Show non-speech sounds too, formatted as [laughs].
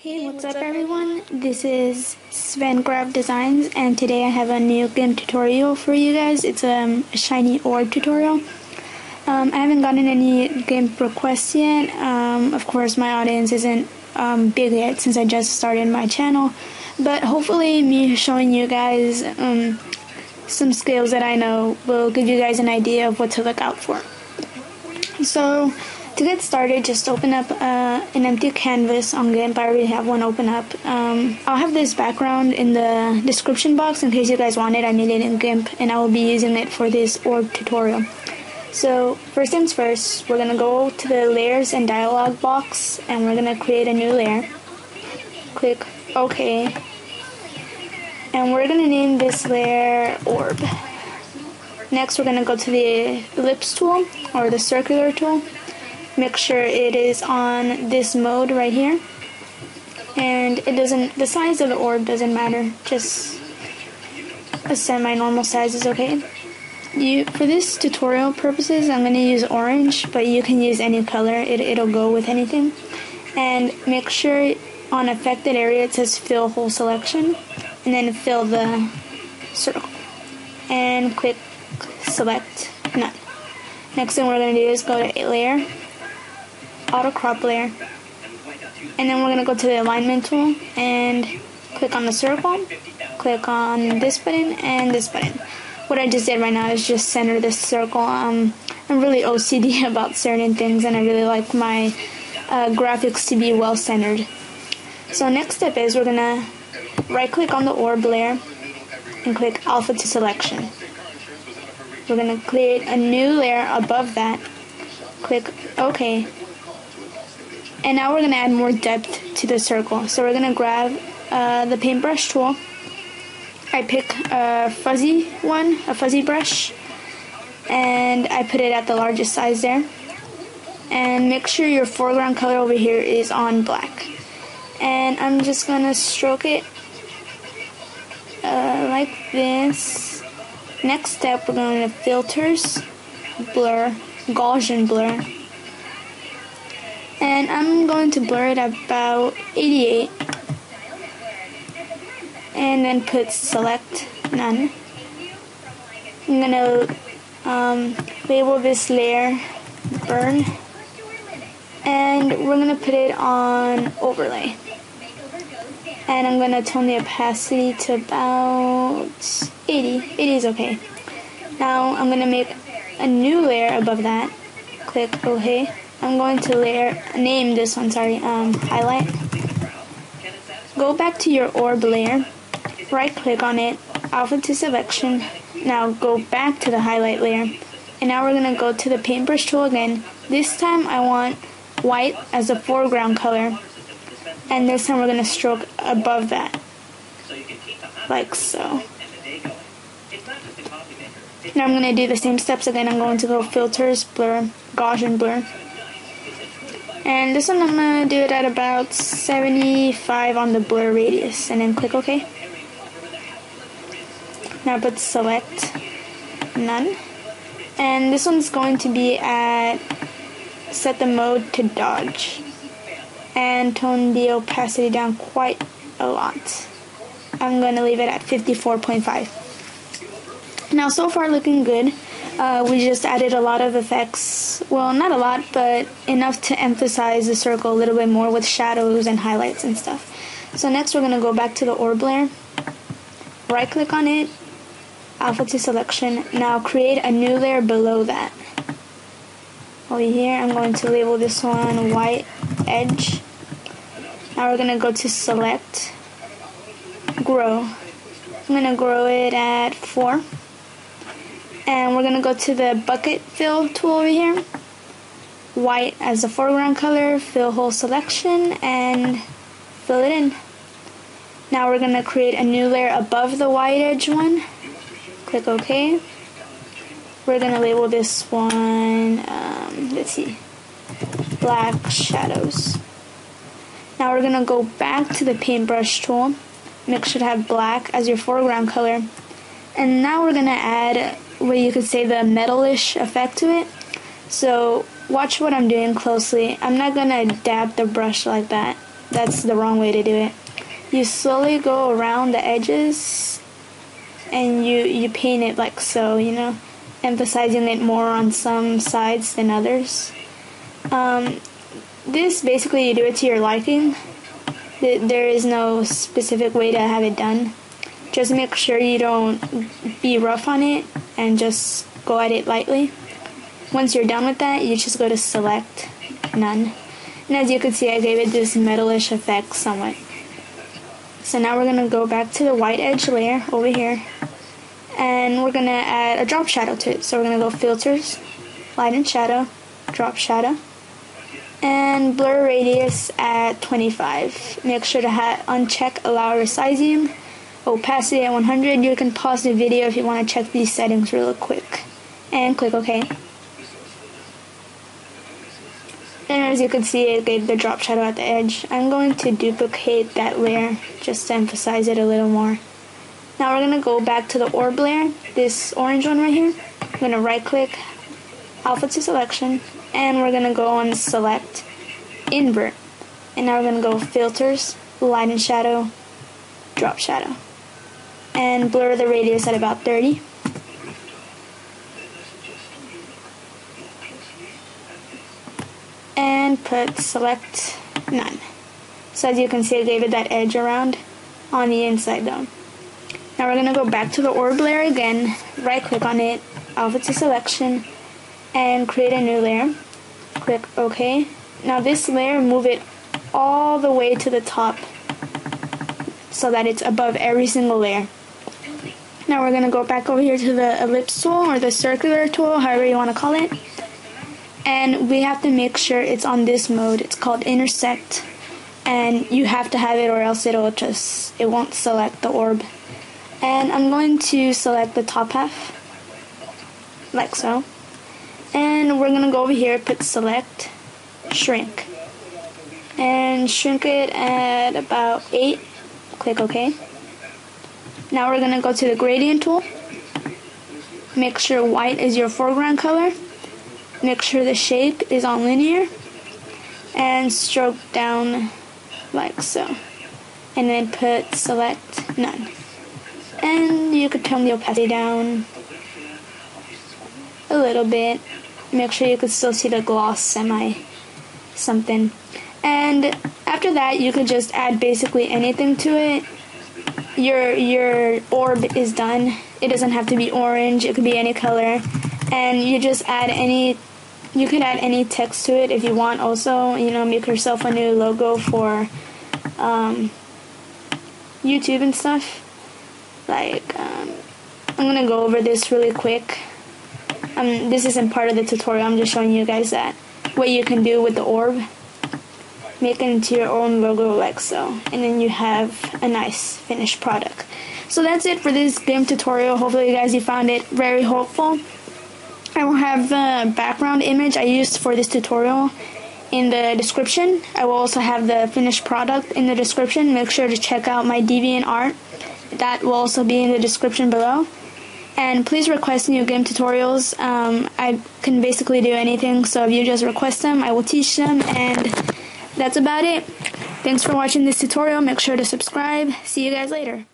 Hey, what's up everyone? This is Svengraph Designs and today I have a new GIMP tutorial for you guys. It's um, a shiny orb tutorial. Um, I haven't gotten any GIMP requests yet. Um, of course my audience isn't um, big yet since I just started my channel. But hopefully me showing you guys um, some skills that I know will give you guys an idea of what to look out for. So to get started, just open up uh, an empty canvas on GIMP. I already have one open up. Um, I'll have this background in the description box in case you guys want it. I made it in GIMP and I will be using it for this orb tutorial. So first things first, we're going to go to the layers and dialog box and we're going to create a new layer. Click OK. And we're going to name this layer orb. Next we're going to go to the ellipse tool or the circular tool make sure it is on this mode right here. And it doesn't the size of the orb doesn't matter just a semi-normal size is okay. You for this tutorial purposes I'm going to use orange but you can use any color. It, it'll go with anything. And make sure on affected area it says fill whole selection and then fill the circle. And click select none. Next thing we're going to do is go to layer auto crop layer. And then we're going to go to the alignment tool and click on the circle, click on this button and this button. What I just did right now is just center this circle. Um, I'm really OCD [laughs] about certain things and I really like my uh, graphics to be well centered. So next step is we're going to right click on the orb layer and click alpha to selection. We're going to create a new layer above that. Click OK and now we're going to add more depth to the circle. So we're going to grab uh, the paintbrush tool. I pick a fuzzy one, a fuzzy brush, and I put it at the largest size there. And make sure your foreground color over here is on black. And I'm just going to stroke it uh, like this. Next step, we're going to filters, blur, Gaussian blur and I'm going to blur it about 88 and then put select none. I'm gonna um, label this layer burn. And we're gonna put it on overlay. And I'm gonna tone the opacity to about 80 80 is okay. Now I'm gonna make a new layer above that. Click OK I'm going to layer name this one, sorry, um, highlight. Go back to your orb layer, right click on it, alpha to selection. Now go back to the highlight layer. And now we're going to go to the paintbrush tool again. This time I want white as a foreground color. And this time we're going to stroke above that. Like so. Now I'm going to do the same steps again. I'm going to go filters, blur, Gaussian blur. And this one I'm going to do it at about 75 on the blur radius and then click OK. Now put select none. And this one's going to be at set the mode to dodge and tone the opacity down quite a lot. I'm going to leave it at 54.5. Now so far looking good. Uh, we just added a lot of effects. Well, not a lot, but enough to emphasize the circle a little bit more with shadows and highlights and stuff. So next we're going to go back to the orb layer. Right click on it, alpha to selection. Now create a new layer below that. Over here I'm going to label this one white edge. Now we're going to go to select, grow. I'm going to grow it at 4 and we're gonna go to the bucket fill tool over here. White as the foreground color fill whole selection and fill it in. Now we're gonna create a new layer above the white edge one. Click OK. We're gonna label this one um, let's see black shadows. Now we're gonna go back to the paintbrush tool. Make sure to have black as your foreground color. And now we're gonna add where you could say the metalish effect to it. So watch what I'm doing closely. I'm not gonna dab the brush like that. That's the wrong way to do it. You slowly go around the edges and you, you paint it like so, you know, emphasizing it more on some sides than others. Um, this basically you do it to your liking. There is no specific way to have it done. Just make sure you don't be rough on it and just go at it lightly. Once you're done with that, you just go to select none. And as you can see, I gave it this metalish effect somewhat. So now we're going to go back to the white edge layer over here. And we're going to add a drop shadow to it. So we're going to go filters, light and shadow, drop shadow. And blur radius at 25. Make sure to uncheck allow resizing. Oh, Opacity at 100. You can pause the video if you want to check these settings real quick. And click OK. And as you can see, it gave the drop shadow at the edge. I'm going to duplicate that layer just to emphasize it a little more. Now we're going to go back to the orb layer, this orange one right here. I'm going to right click, alpha to selection, and we're going to go on select, invert. And now we're going to go filters, light and shadow, drop shadow. And blur the radius at about 30. and put select none. So as you can see I gave it that edge around on the inside though. Now we're going to go back to the orb layer again, right click on it, alpha to selection, and create a new layer. Click OK. Now this layer, move it all the way to the top so that it's above every single layer. Now we're going to go back over here to the ellipse tool or the circular tool, however you want to call it. And we have to make sure it's on this mode. It's called intersect. And you have to have it or else it'll just it won't select the orb. And I'm going to select the top half like so. And we're gonna go over here put select shrink. And shrink it at about 8 click OK now we're gonna go to the gradient tool. Make sure white is your foreground color. Make sure the shape is on linear. And stroke down like so. And then put select none. And you could turn the opacity down a little bit. Make sure you could still see the gloss semi something. And after that you could just add basically anything to it your your orb is done. It doesn't have to be orange. It could be any color. And you just add any you can add any text to it if you want also. You know make yourself a new logo for um, YouTube and stuff. Like um, I'm gonna go over this really quick. Um, this isn't part of the tutorial. I'm just showing you guys that what you can do with the orb make it into your own logo like so and then you have a nice finished product so that's it for this GIMP tutorial hopefully you guys you found it very helpful I will have the background image I used for this tutorial in the description. I will also have the finished product in the description. Make sure to check out my DeviantArt. That will also be in the description below. And please request new GIMP tutorials. Um, I can basically do anything, so if you just request them, I will teach them. And that's about it. Thanks for watching this tutorial. Make sure to subscribe. See you guys later.